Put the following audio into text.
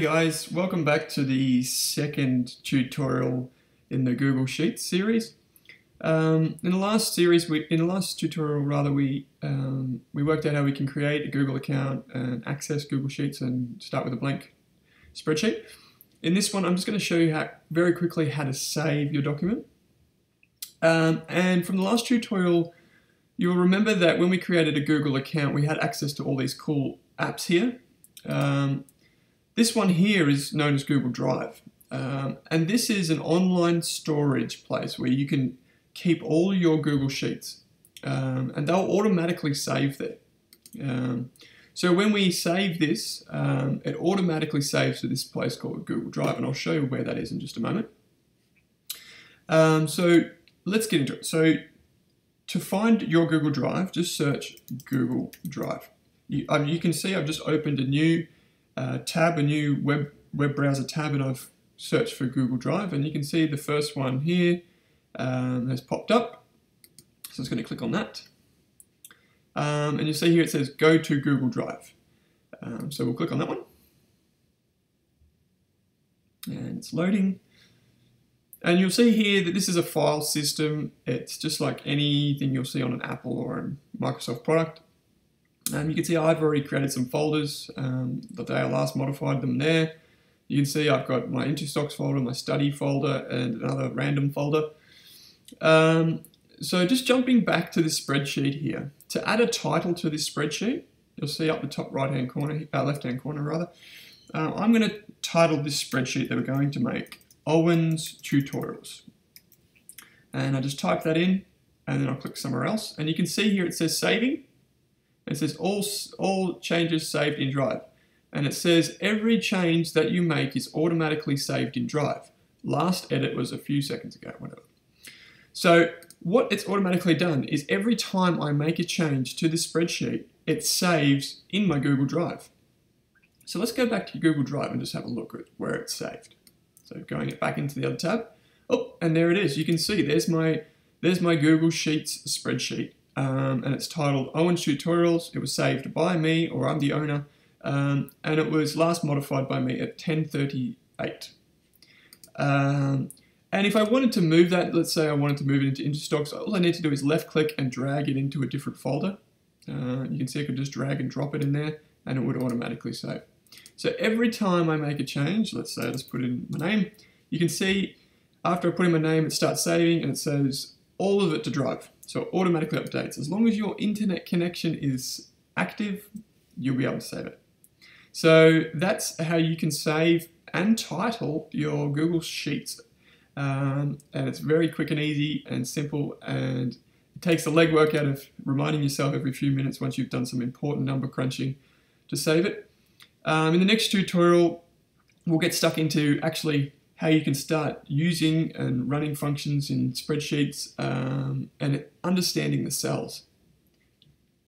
guys, welcome back to the second tutorial in the Google Sheets series. Um, in the last series, we, in the last tutorial rather, we um, we worked out how we can create a Google account and access Google Sheets and start with a blank spreadsheet. In this one, I'm just going to show you how, very quickly how to save your document. Um, and from the last tutorial, you'll remember that when we created a Google account, we had access to all these cool apps here. Um, this one here is known as Google Drive. Um, and this is an online storage place where you can keep all your Google Sheets um, and they'll automatically save there. Um, so when we save this, um, it automatically saves to this place called Google Drive and I'll show you where that is in just a moment. Um, so let's get into it. So to find your Google Drive, just search Google Drive. You, uh, you can see I've just opened a new uh, tab, a new web, web browser tab, and I've searched for Google Drive, and you can see the first one here um, has popped up. So I'm just going to click on that. Um, and you see here it says go to Google Drive. Um, so we'll click on that one. And it's loading. And you'll see here that this is a file system. It's just like anything you'll see on an Apple or a Microsoft product. Um, you can see I've already created some folders um, the day I last modified them there. You can see I've got my Intostocks folder, my study folder, and another random folder. Um, so just jumping back to this spreadsheet here, to add a title to this spreadsheet, you'll see up the top right hand corner, uh, left hand corner rather, uh, I'm going to title this spreadsheet that we're going to make Owen's Tutorials. And I just type that in and then I'll click somewhere else. And you can see here it says saving. It says all, all changes saved in Drive. And it says every change that you make is automatically saved in Drive. Last edit was a few seconds ago, whatever. So what it's automatically done is every time I make a change to this spreadsheet, it saves in my Google Drive. So let's go back to Google Drive and just have a look at where it's saved. So going back into the other tab. Oh, and there it is. You can see there's my there's my Google Sheets spreadsheet um, and it's titled Owen's Tutorials. It was saved by me, or I'm the owner, um, and it was last modified by me at 10:38. Um, and if I wanted to move that, let's say I wanted to move it into Intostocks, all I need to do is left click and drag it into a different folder. Uh, you can see I could just drag and drop it in there and it would automatically save. So every time I make a change, let's say I just put in my name, you can see after I put in my name, it starts saving and it says all of it to drive. So it automatically updates. As long as your internet connection is active, you'll be able to save it. So that's how you can save and title your Google Sheets. Um, and it's very quick and easy and simple and it takes the legwork out of reminding yourself every few minutes once you've done some important number crunching to save it. Um, in the next tutorial, we'll get stuck into actually how you can start using and running functions in spreadsheets um, and understanding the cells.